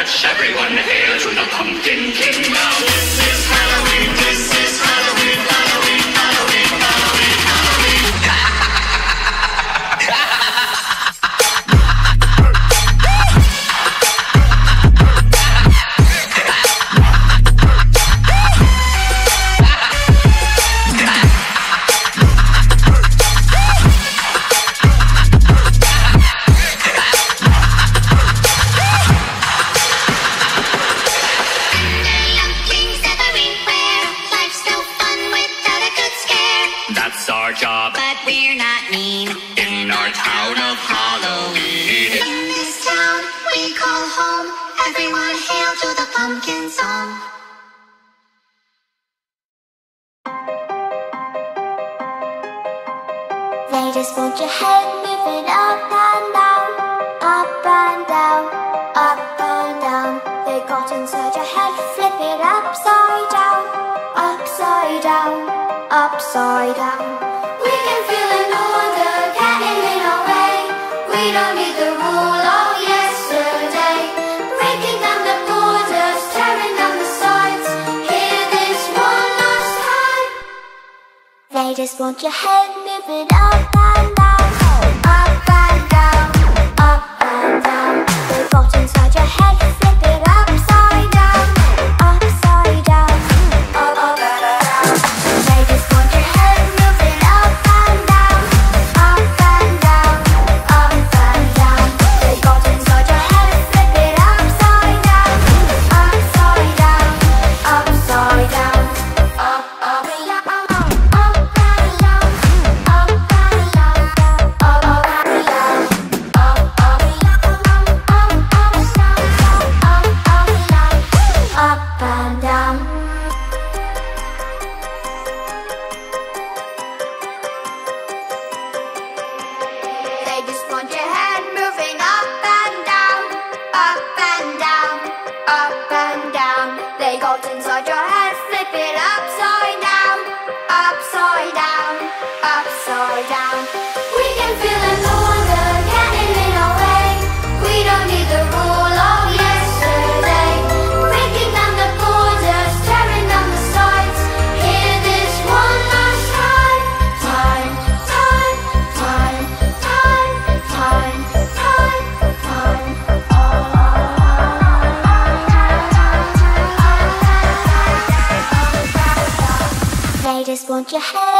March, everyone hail to the Pumpkin King. Now this is Halloween. This pumpkin song. They just want your head. I just want your head moving up your head.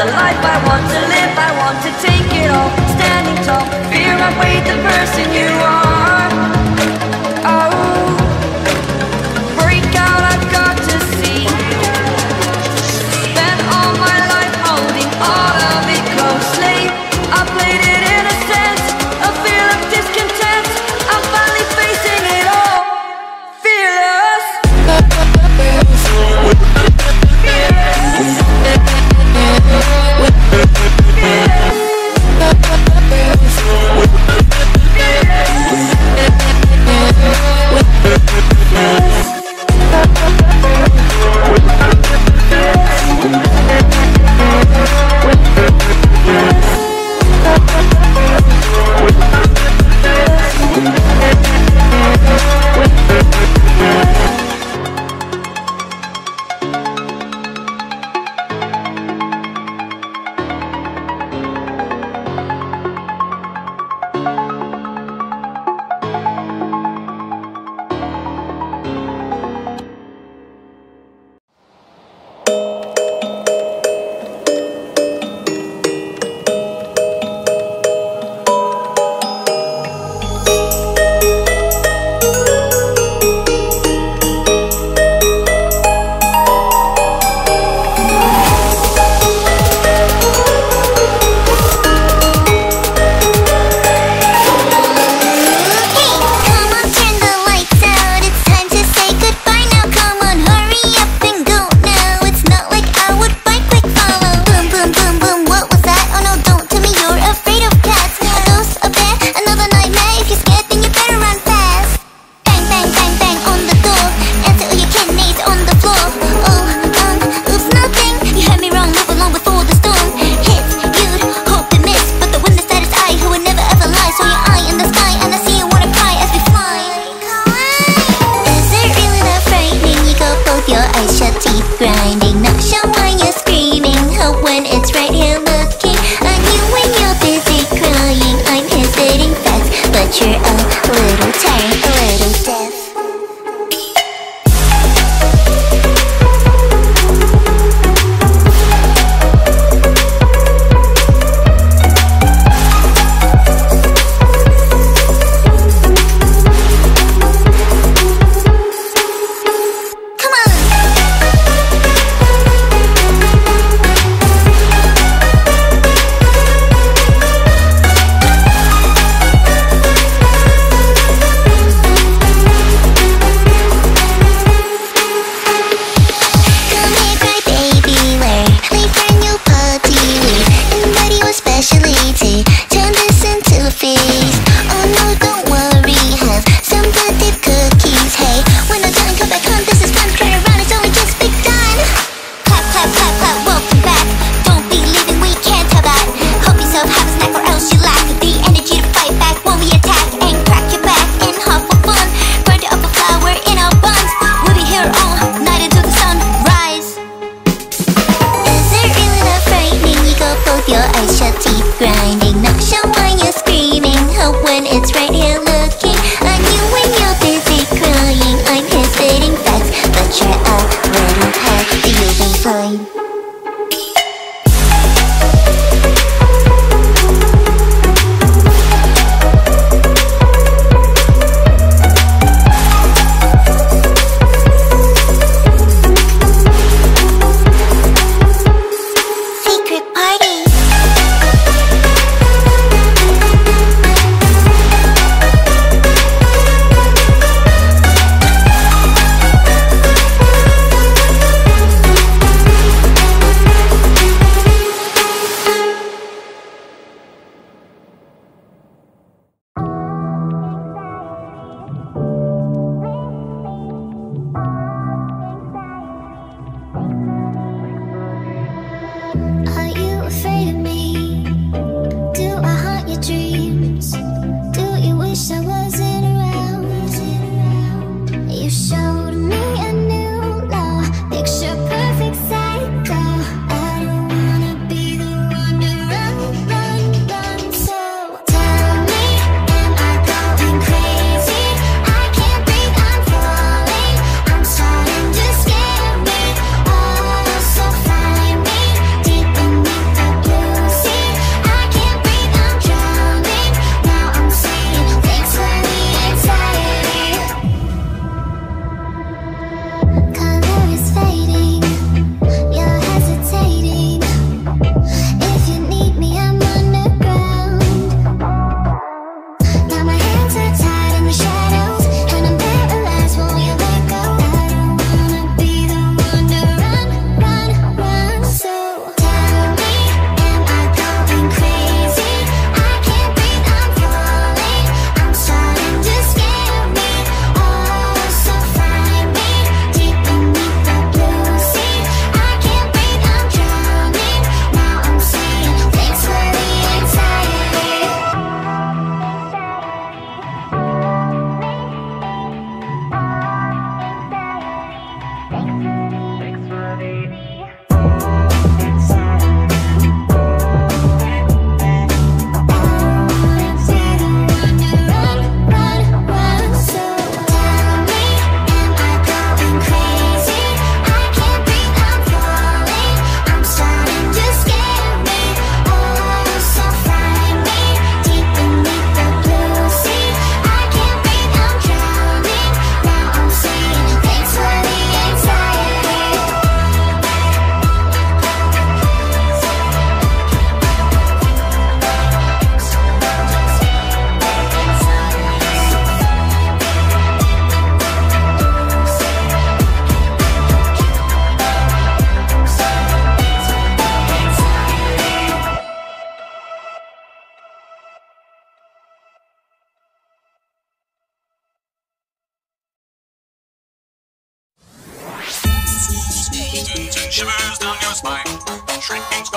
The life I want to live. I want to take it all, standing tall. Fear I weighed the person you are.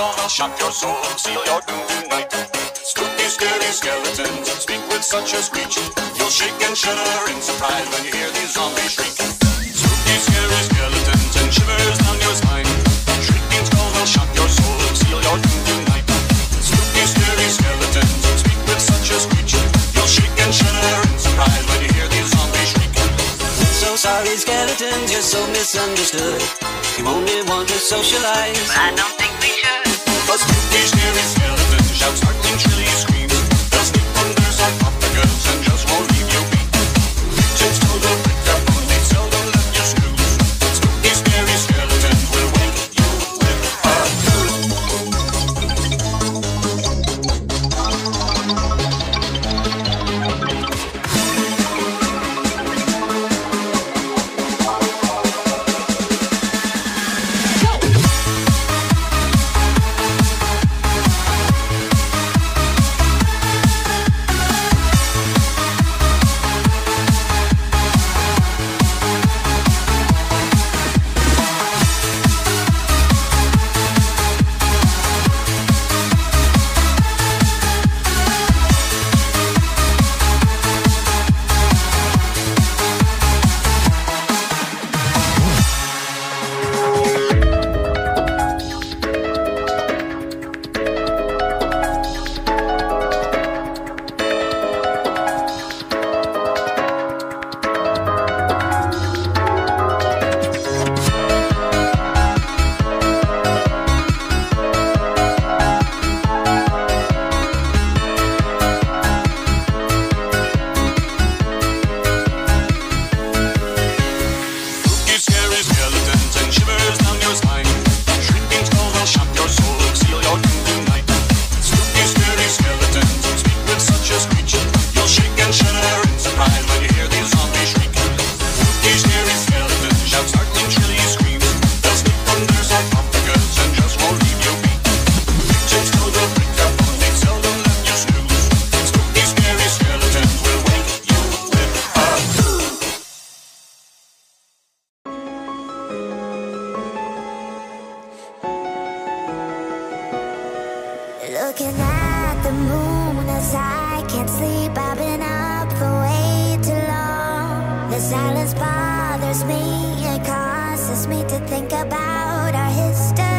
gonna shock your soul. seal your doom tonight. Spooky, scary skeletons speak with such a screech. You'll shake and shudder in surprise when you hear these zombies shriek. Spooky, scary skeletons and shivers down your spine. Shrieking skulls will shock your soul. Seal your doom tonight. Spooky, scary skeletons speak with such a screech. You'll shake and shudder in surprise when you hear these zombies shriek. So sorry, skeletons, you're so misunderstood. You only want to socialize. I don't think was glücklich, der ist Herr, du schaut. Looking at the moon as I can't sleep. I've been up for way too long. The silence bothers me. It causes me to think about our history.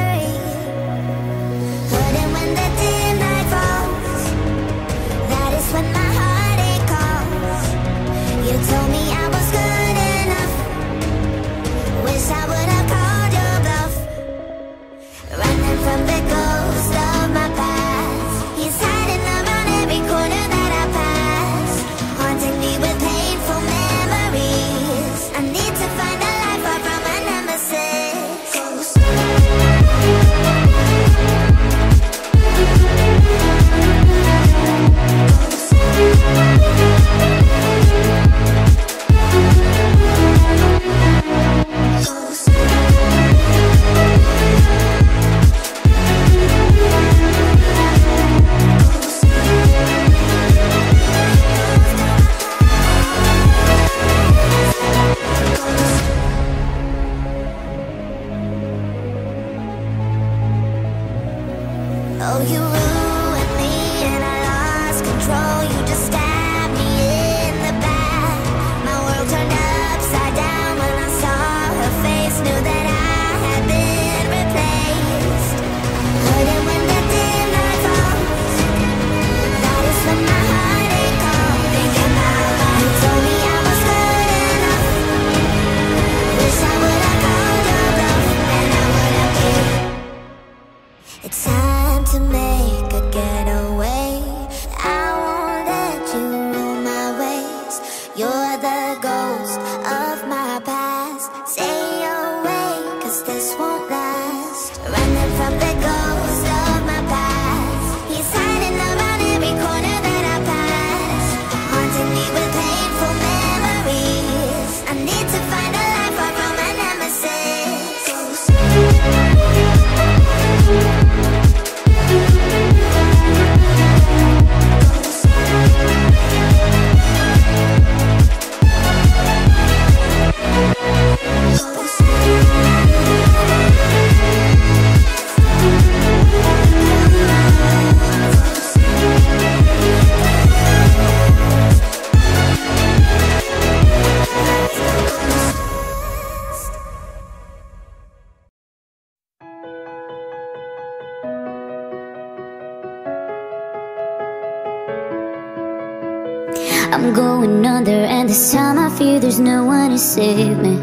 here, there's no one to save me.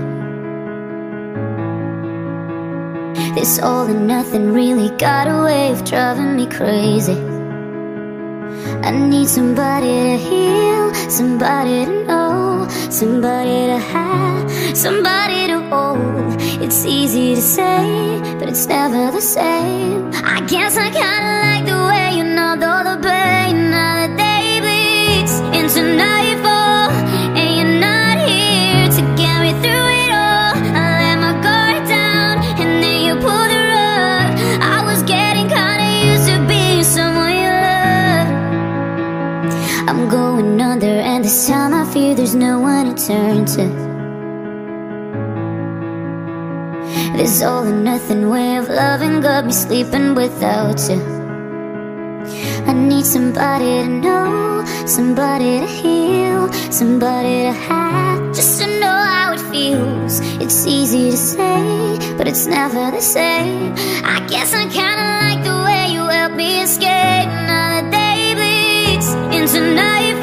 This all and nothing really got a way of driving me crazy. I need somebody to heal, somebody to know Somebody to have, somebody to hold. It's easy to say, but it's never the same. I guess I kinda turn to This all or nothing way of loving got me sleeping without you I need somebody to know, somebody to heal, somebody to have, just to know how it feels. It's easy to say, but it's never the same. I guess I kinda like the way you help me escape. Now the day bleeds into night.